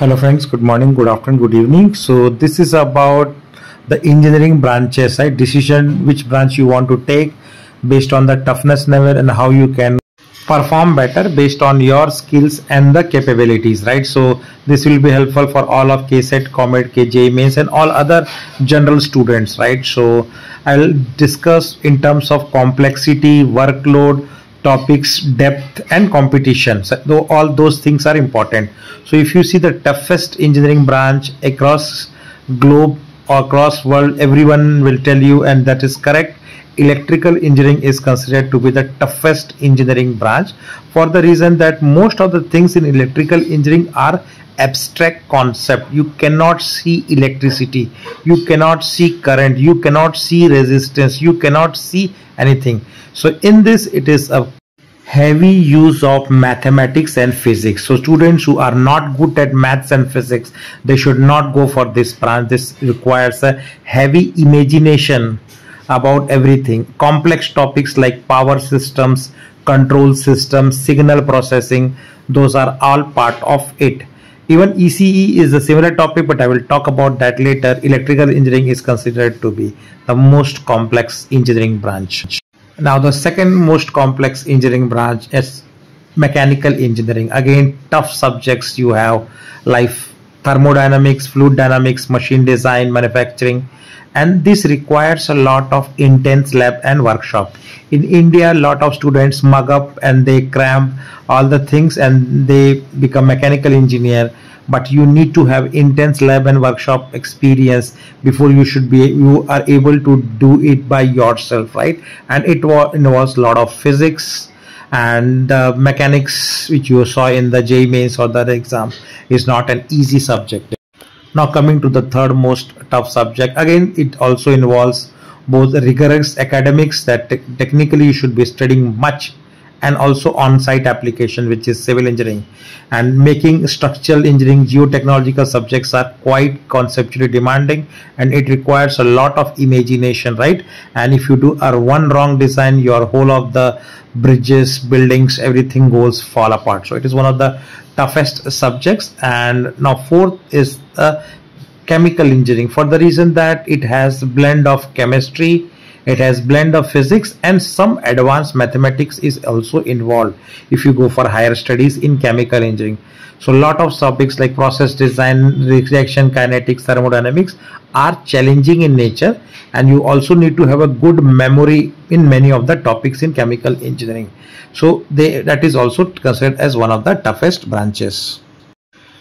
Hello friends, good morning, good afternoon, good evening. So this is about the engineering branches, right? Decision which branch you want to take based on the toughness level and how you can perform better based on your skills and the capabilities, right? So this will be helpful for all of KCET, COMEDK, KJ mains and all other general students, right? So I'll discuss in terms of complexity, workload, topics depth and competition. So all those things are important. So if you see the toughest engineering branch across globe or across world everyone will tell you and that is correct. Electrical engineering is considered to be the toughest engineering branch for the reason that most of the things in electrical engineering are abstract concept. You cannot see electricity. You cannot see current. You cannot see resistance. You cannot see anything. So in this it is a heavy use of mathematics and physics. So students who are not good at maths and physics they should not go for this branch. This requires a heavy imagination about everything. Complex topics like power systems control systems signal processing those are all part of it even ECE is a similar topic, but I will talk about that later. Electrical engineering is considered to be the most complex engineering branch. Now, the second most complex engineering branch is mechanical engineering. Again, tough subjects you have like thermodynamics, fluid dynamics, machine design, manufacturing, and this requires a lot of intense lab and workshop. In india a lot of students mug up and they cram all the things and they become mechanical engineer. But you need to have intense lab and workshop experience before you should be you are able to do it by yourself right? And it involves a lot of physics and uh, mechanics which you saw in the JEE mains or the exam is not an easy subject. Now coming to the third most tough subject again it also involves both rigorous academics that te technically you should be studying much and also on-site application which is civil engineering. And making structural engineering geotechnological subjects are quite conceptually demanding and it requires a lot of imagination right? And if you do a one wrong design your whole of the bridges buildings everything goes fall apart. So it is one of the toughest subjects. And now fourth is the chemical engineering. For the reason that it has blend of chemistry it has blend of physics and some advanced mathematics is also involved if you go for higher studies in chemical engineering. So a lot of topics like process design reaction kinetics thermodynamics are challenging in nature and you also need to have a good memory in many of the topics in chemical engineering. So they that is also considered as one of the toughest branches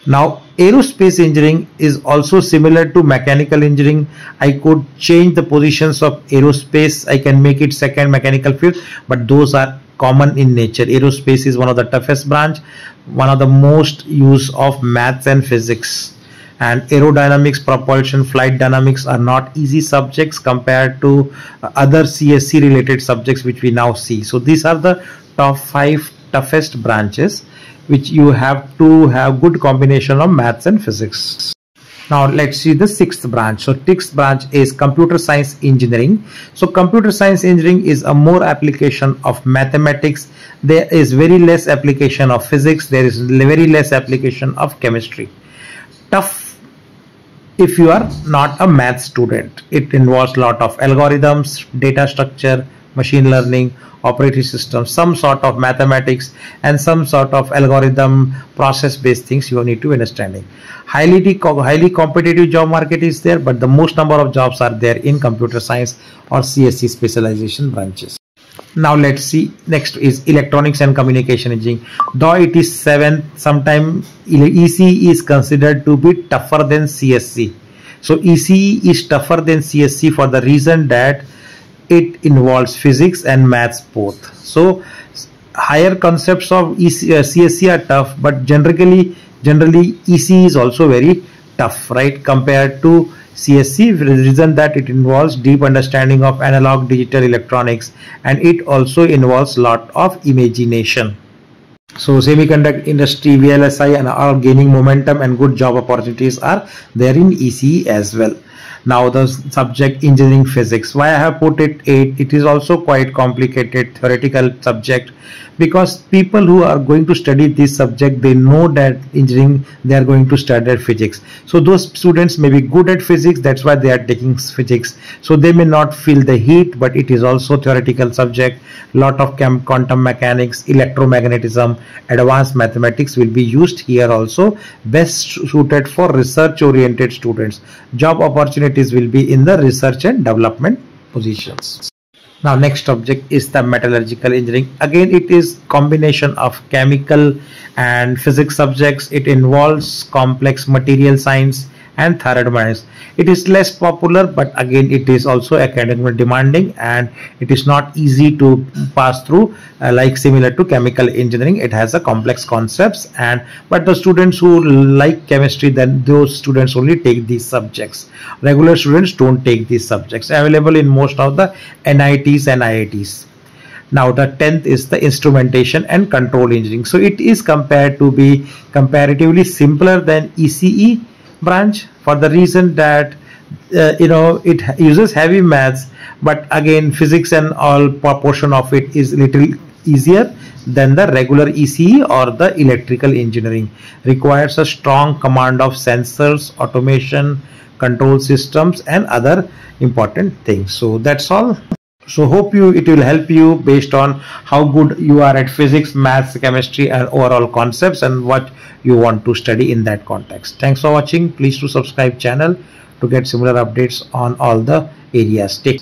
now aerospace engineering is also similar to mechanical engineering. I could change the positions of aerospace. I can make it second mechanical field but those are common in nature. Aerospace is one of the toughest branch one of the most use of maths and physics. And aerodynamics propulsion flight dynamics are not easy subjects compared to other csc related subjects which we now see. So these are the top five toughest branches which you have to have good combination of maths and physics. Now let's see the sixth branch. So sixth branch is computer science engineering. So computer science engineering is a more application of mathematics. There is very less application of physics. There is very less application of chemistry. Tough if you are not a math student. It involves a lot of algorithms, data structure, machine learning, operating system, some sort of mathematics and some sort of algorithm process based things you need to understanding. Highly, highly competitive job market is there, but the most number of jobs are there in computer science or CSC specialization branches. Now let's see next is electronics and communication engineering. Though it is seventh, sometime ECE is considered to be tougher than CSC. So ECE is tougher than CSC for the reason that it involves physics and maths both. So higher concepts of EC, uh, CSE are tough but generally generally EC is also very tough right compared to for the reason that it involves deep understanding of analog digital electronics and it also involves lot of imagination so semiconductor industry vlsi and are gaining momentum and good job opportunities are there in ece as well. Now the subject engineering physics. Why i have put it 8 it is also quite complicated theoretical subject. Because people who are going to study this subject they know that engineering they are going to study physics. So those students may be good at physics that's why they are taking physics. So they may not feel the heat but it is also theoretical subject. Lot of quantum mechanics electromagnetism advanced mathematics will be used here also best suited for research oriented students. Job opportunities will be in the research and development positions. Now next subject is the metallurgical engineering. Again it is combination of chemical and physics subjects. It involves complex material science and thermodynamics. It is less popular, but again, it is also academically demanding and it is not easy to pass through. Uh, like similar to chemical engineering, it has a complex concepts and but the students who like chemistry, then those students only take these subjects. Regular students don't take these subjects. Available in most of the NITs and IITs now the 10th is the instrumentation and control engineering so it is compared to be comparatively simpler than ece branch for the reason that uh, you know it uses heavy maths but again physics and all portion of it is little easier than the regular ECE or the electrical engineering. Requires a strong command of sensors automation control systems and other important things. So that's all so hope you it will help you based on how good you are at physics maths chemistry and overall concepts and what you want to study in that context. Thanks for watching. Please to subscribe channel to get similar updates on all the areas. Take